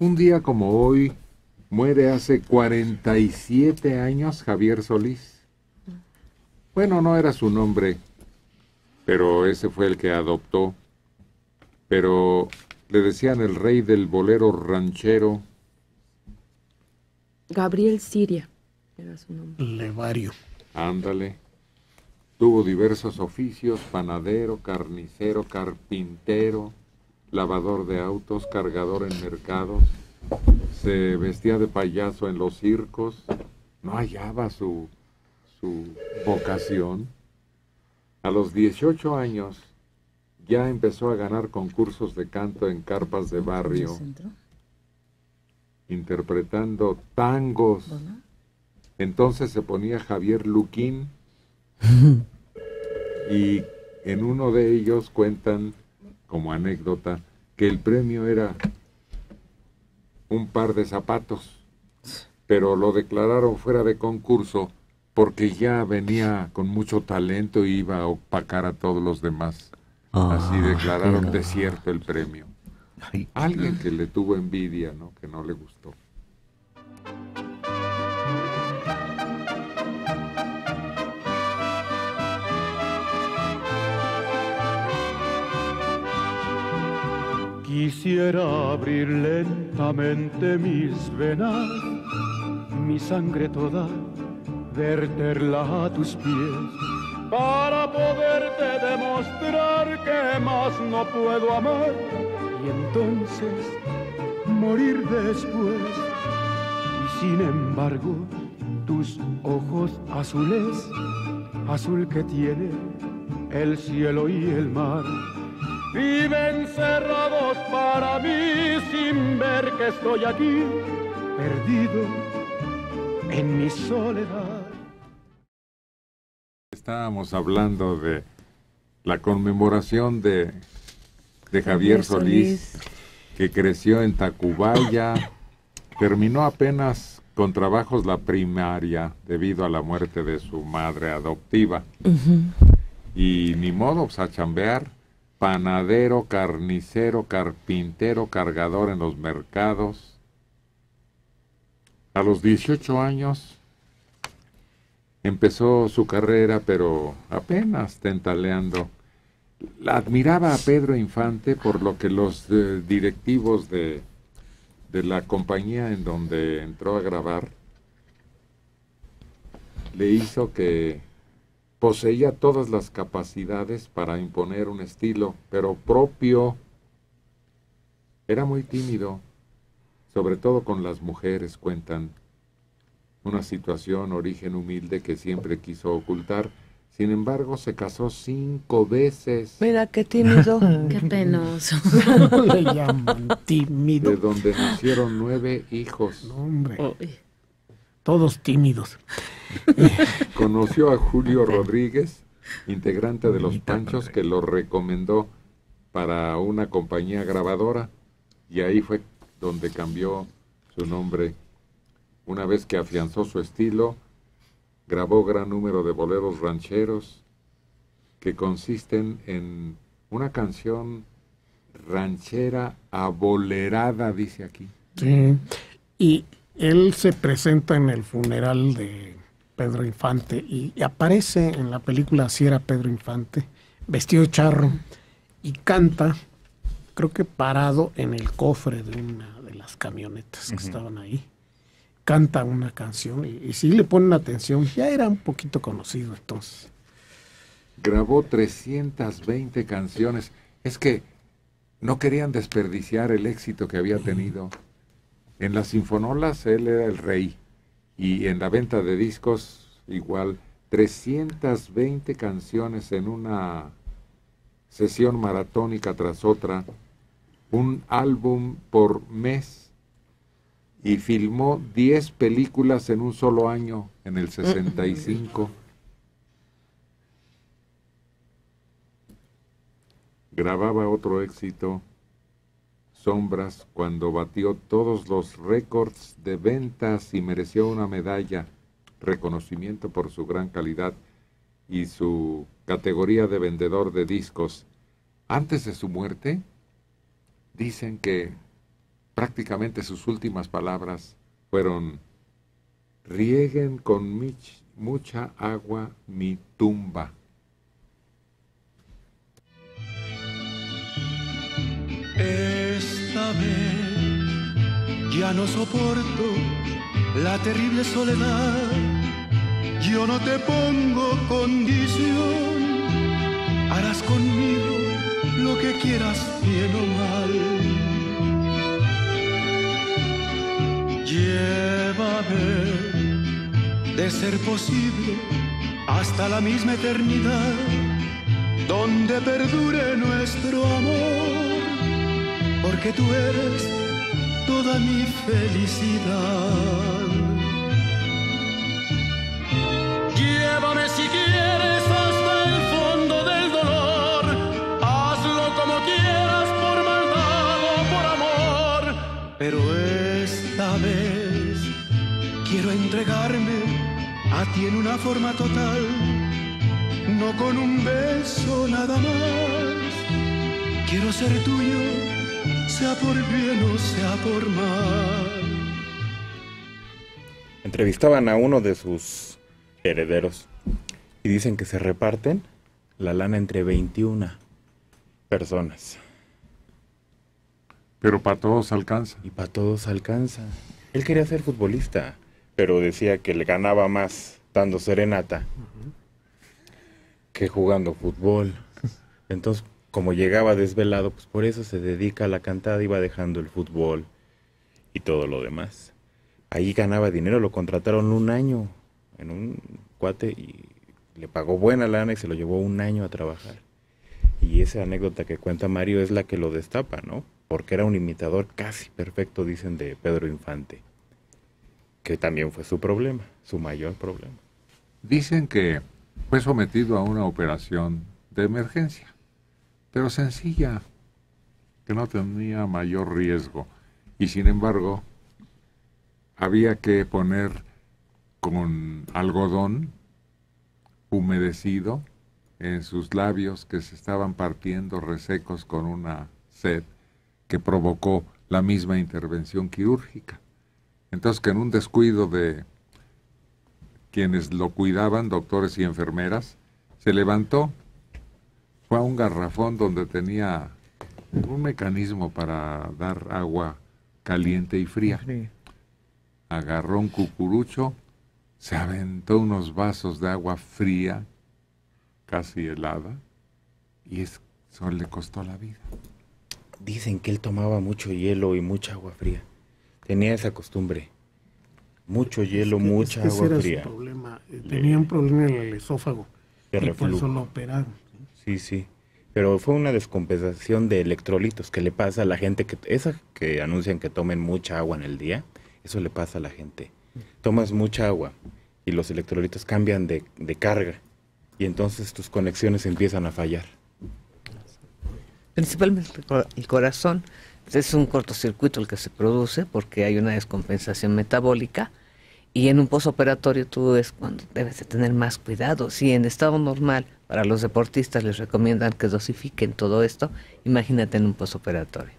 Un día como hoy muere hace 47 años Javier Solís. Bueno, no era su nombre, pero ese fue el que adoptó. Pero le decían el rey del bolero ranchero. Gabriel Siria era su nombre. Levario. Ándale. Tuvo diversos oficios, panadero, carnicero, carpintero, lavador de autos, cargador en mercados. Se vestía de payaso en los circos. No hallaba su, su vocación. A los 18 años ya empezó a ganar concursos de canto en carpas de barrio, interpretando tangos. Entonces se ponía Javier Luquín y en uno de ellos cuentan como anécdota que el premio era un par de zapatos, pero lo declararon fuera de concurso porque ya venía con mucho talento y iba a opacar a todos los demás. Así Ah, declararon desierto el premio. Alguien que le tuvo envidia, ¿no? Que no le gustó. Quisiera abrir lentamente mis venas, mi sangre toda, verterla a tus pies, para poderte demostrar que más no puedo amar y entonces morir después. Y sin embargo, tus ojos azules, azul que tiene el cielo y el mar, viven cerrados para mí sin ver que estoy aquí, perdido en mi soledad. Estábamos hablando de la conmemoración de, de Javier Javier Solís, Solís. que creció en Tacubaya, terminó apenas con trabajos la primaria debido a la muerte de su madre adoptiva. Y ni modo, pues, a chambear, panadero, carnicero, carpintero, cargador en los mercados. A los 18 años empezó su carrera, pero apenas tentaleando. La admiraba a Pedro Infante por lo que los eh, directivos de, de la compañía en donde entró a grabar le hizo que poseía todas las capacidades para imponer un estilo, pero propio. Era muy tímido, sobre todo con las mujeres, cuentan. Una situación, origen humilde que siempre quiso ocultar. Sin embargo, se casó cinco veces, Mira qué tímido. Qué penoso. Le llaman tímido. de donde nacieron nueve hijos. No, hombre. Todos tímidos. Conoció a Julio Rodríguez, integrante de Los Panchos, que lo recomendó para una compañía grabadora y ahí fue donde cambió su nombre. Una vez que afianzó su estilo, grabó gran número de boleros rancheros que consisten en una canción ranchera abolerada, dice aquí. Sí. Y él se presenta en el funeral de Pedro Infante y, y aparece en la película Si era Pedro Infante, vestido de charro, y canta, creo que parado en el cofre de una de las camionetas que estaban ahí. Canta una canción y, y si le ponen atención, ya era un poquito conocido entonces. grabó 320 canciones. Es que no querían desperdiciar el éxito que había tenido. En las sinfonolas él era el rey y en la venta de discos igual 320 canciones en una sesión maratónica tras otra, un álbum por mes y filmó 10 películas en un solo año en el 65. grababa otro éxito, Sombras, cuando batió todos los récords de ventas y mereció una medalla, reconocimiento por su gran calidad y su categoría de vendedor de discos. Antes de su muerte, dicen que prácticamente sus últimas palabras fueron, rieguen con mucha agua mi tumba. Ya no soporto la terrible soledad. Yo no te pongo condición. Harás conmigo lo que quieras, bien o mal. Llévame, de ser posible, hasta la misma eternidad, donde perdure nuestro amor porque tú eres toda mi felicidad. Llévame si quieres hasta el fondo del dolor, hazlo como quieras por maldad o por amor, pero esta vez quiero entregarme a ti en una forma total, no con un beso nada más. Quiero ser tuyo sea por bien o sea por mal. Entrevistaban a uno de sus herederos y dicen que se reparten la lana entre 21 personas Pero para todos alcanza. y para todos alcanza. Él quería ser futbolista, pero decía que le ganaba más dando serenata que jugando fútbol. Entonces, como llegaba desvelado, pues por eso se dedica a la cantada, iba dejando el fútbol y todo lo demás. Ahí ganaba dinero, lo contrataron un año en un cuate y le pagó buena lana y se lo llevó un año a trabajar. Y esa anécdota que cuenta Mario es la que lo destapa, ¿no? Porque era un imitador casi perfecto, dicen, de Pedro Infante. Que también fue su problema, su mayor problema. Dicen que fue sometido a una operación de emergencia, pero sencilla, que no tenía mayor riesgo. Y sin embargo, había que poner con algodón humedecido en sus labios que se estaban partiendo resecos con una sed que provocó la misma intervención quirúrgica. Entonces que en un descuido de quienes lo cuidaban, doctores y enfermeras, se levantó, fue a un garrafón donde tenía un mecanismo para dar agua caliente y fría. Agarró un cucurucho, se aventó unos vasos de agua fría, casi helada, y eso le costó la vida. Dicen que él tomaba mucho hielo y mucha agua fría. Tenía esa costumbre. Mucho hielo, Es que- mucha es que ese agua era su fría. problema. Eh, Tenía un problema en el esófago. Y por eso lo operaron. Sí, sí. Pero fue una descompensación de electrolitos que le pasa a la gente que esa que anuncian que tomen mucha agua en el día, eso le pasa a la gente. Tomas mucha agua y los electrolitos cambian de, de carga y entonces tus conexiones empiezan a fallar. Principalmente el cor- el corazón. Es un cortocircuito el que se produce porque hay una descompensación metabólica y en un posoperatorio tú es cuando debes de tener más cuidado. Si en estado normal para los deportistas les recomiendan que dosifiquen todo esto, imagínate en un posoperatorio.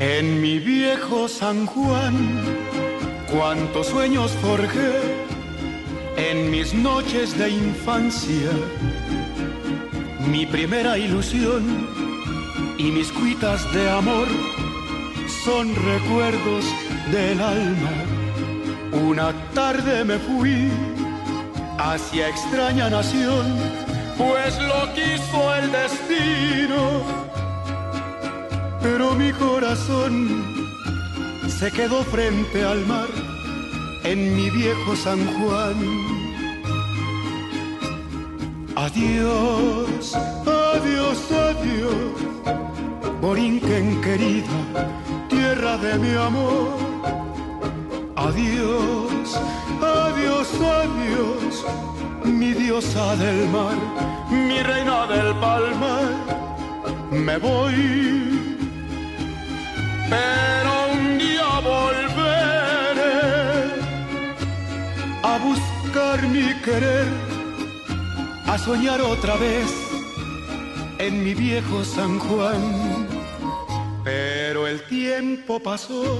En mi viejo San Juan, cuántos sueños forjé en mis noches de infancia. Mi primera ilusión y mis cuitas de amor son recuerdos del alma. Una tarde me fui hacia extraña nación, pues lo quiso el destino pero mi corazón se quedó frente al mar en mi viejo San Juan. Adiós, adiós, adiós, Borinquen querida, tierra de mi amor. Adiós, adiós, adiós, mi diosa del mar, mi reina del palmar. Me voy, pero un día volveré a buscar mi querer, a soñar otra vez en mi viejo San Juan. Pero el tiempo pasó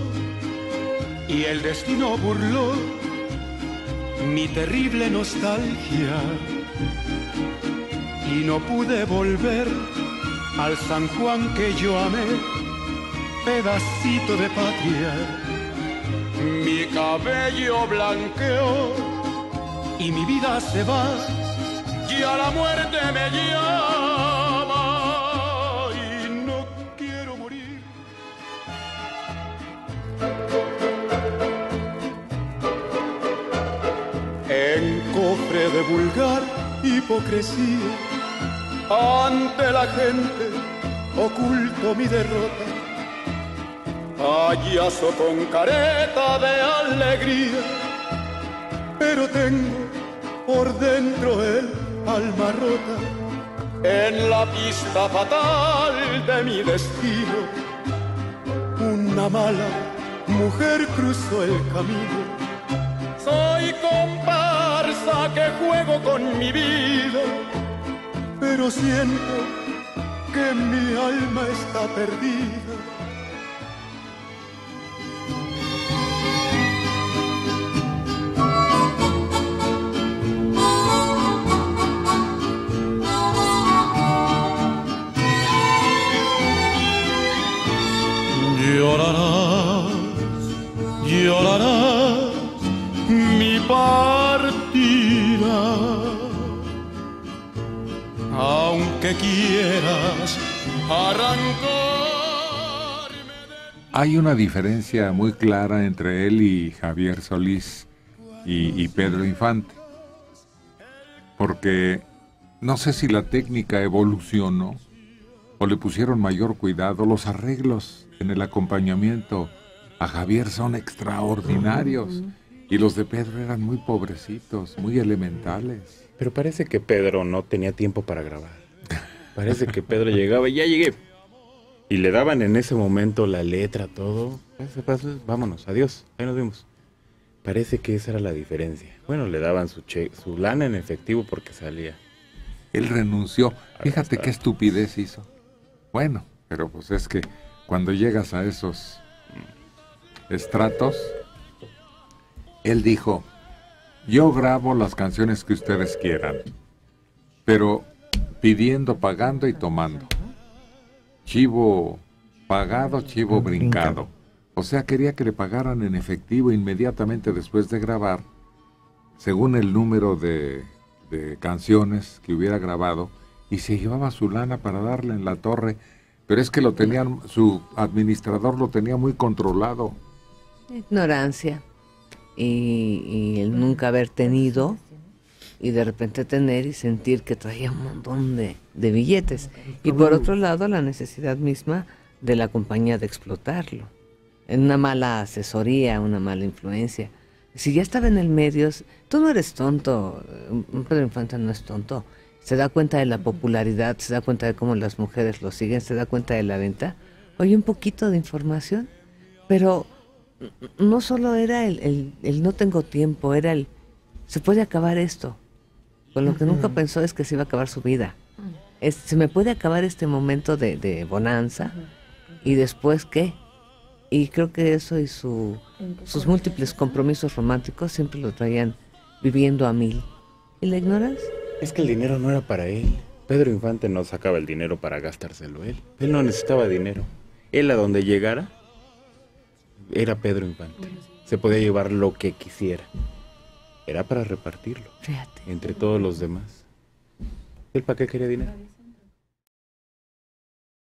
y el destino burló mi terrible nostalgia y no pude volver al San Juan que yo amé, pedacito de patria. Mi cabello blanqueó y mi vida se va, y a la muerte me llama y no quiero morir. En cofre de vulgar hipocresía ante la gente oculto mi derrota. Payaso con careta de alegría, pero tengo por dentro el alma rota. En la pista fatal de mi destino, una mala mujer cruzó el camino. Soy comparsa que juego con mi vida pero siento que mi alma está perdida. Quieras arrancarme Hay una diferencia muy clara entre él y Javier Solís y, y Pedro Infante. Porque no sé si la técnica evolucionó o le pusieron mayor cuidado. Los arreglos en el acompañamiento a Javier son extraordinarios y los de Pedro eran muy pobrecitos, muy elementales. Pero parece que Pedro no tenía tiempo para grabar. Parece que Pedro llegaba y ya llegué. Y le daban en ese momento la letra, todo. Vámonos, adiós, ahí nos vemos. Parece que esa era la diferencia. Bueno, le daban su, che, su lana en efectivo porque salía. Él renunció. Fíjate está. qué estupidez hizo. Bueno, pero pues es que cuando llegas a esos estratos, él dijo, yo grabo las canciones que ustedes quieran, pero pidiendo, pagando y tomando. Chivo pagado, chivo brincado. O sea, quería que le pagaran en efectivo inmediatamente después de grabar, según el número de, de canciones que hubiera grabado, y se llevaba su lana para darle en la torre. Pero es que lo tenían, su administrador lo tenía muy controlado. Ignorancia. Y, y el nunca haber tenido y de repente tener y sentir que traía un montón de, de billetes. Y por otro lado, la necesidad misma de la compañía de explotarlo. En una mala asesoría, una mala influencia. Si ya estaba en el medio, tú no eres tonto, un un Pedro Infante no es tonto. Se da cuenta de la popularidad, se da cuenta de cómo las mujeres lo siguen, se da cuenta de la venta. Oye, un poquito de información, pero no solo era el, el- el no tengo tiempo, era el se puede acabar esto. Con lo que nunca pensó es que se iba a acabar su vida. Es, se me puede acabar este momento de, de bonanza y después qué. Y creo que eso y su, sus múltiples compromisos románticos siempre lo traían viviendo a mil. ¿Y la ignorancia? Es que el dinero no era para él. Pedro Infante no sacaba el dinero para gastárselo él. Él no necesitaba dinero. Él a donde llegara era Pedro Infante. Se podía llevar lo que quisiera. Era para repartirlo Fíjate. entre todos los demás. ¿Él para qué quería dinero?